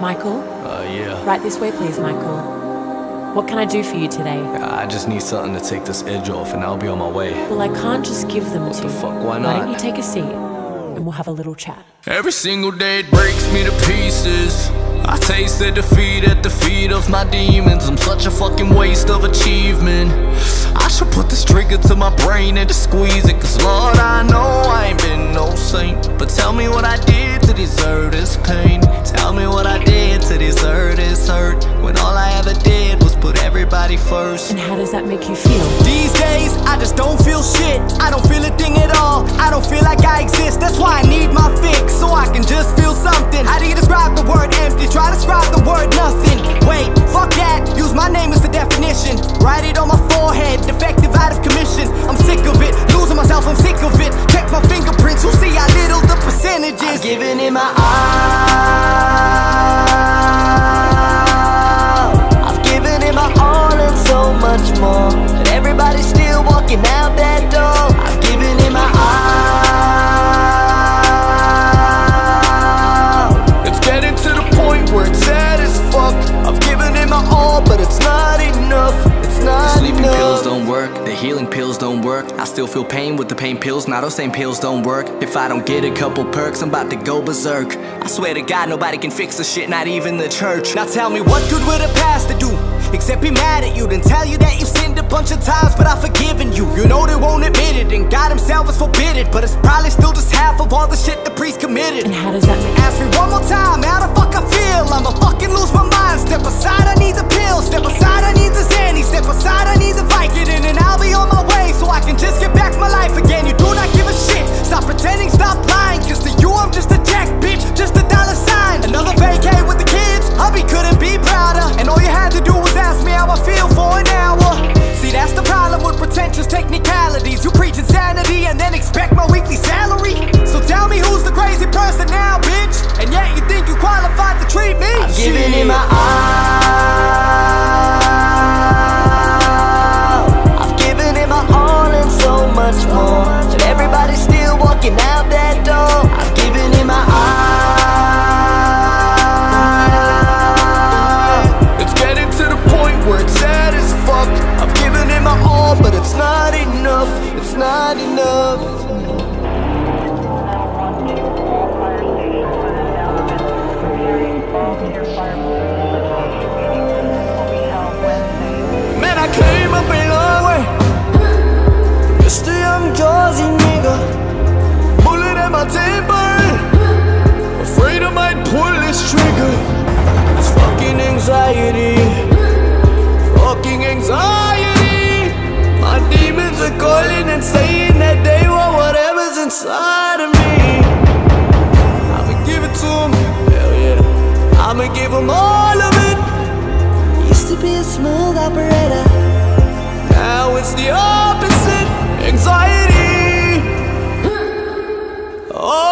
Michael? Uh, yeah. Right this way, please, Michael. What can I do for you today? I just need something to take this edge off, and I'll be on my way. Well, I can't just give them What to the you. fuck, why not? Why don't you take a seat and we'll have a little chat? Every single day it breaks me to pieces. I taste the defeat at the feet of my demons. I'm such a fucking waste of achievement. I should put this trigger to my brain and just squeeze it. Cause Lord, I know I ain't been no saint. But tell me what I did to deserve this first. And how does that make you feel? These days, I just don't feel shit. I don't feel a thing at all. I don't feel like I exist. That's why I need my fix, so I can just feel something. How do you describe the word empty? Try to describe the word nothing. Wait, fuck that. Use my name as the definition. Write it on my forehead. Defective out of commission. I'm sick of it. Losing myself, I'm sick of it. Check my fingerprints. You'll see how little the percentage is. Giving it my all. Don't work. I still feel pain with the pain pills, now those same pills don't work. If I don't get a couple perks, I'm about to go berserk. I swear to God, nobody can fix the shit, not even the church. Now tell me what good would a pastor do? Except be mad at you, then tell you that you sinned a bunch of times, but I've forgiven you. You know they won't admit it, and God Himself has forbid it. But it's probably still just half of all the shit the priest committed. And how does that make Ask me one more time, how the fuck I feel? I'ma fucking lose my mind. Step aside, I need the pill. Step aside, I need the not enough. Man, I came up a long way. Just a young Jersey nigga. Bullet at my temple. Afraid I might pull this trigger. It's fucking anxiety. inside of me. I'ma give it to him, hell yeah. I'ma give him all of it. Used to be a smooth operator, now it's the opposite. Anxiety. Oh.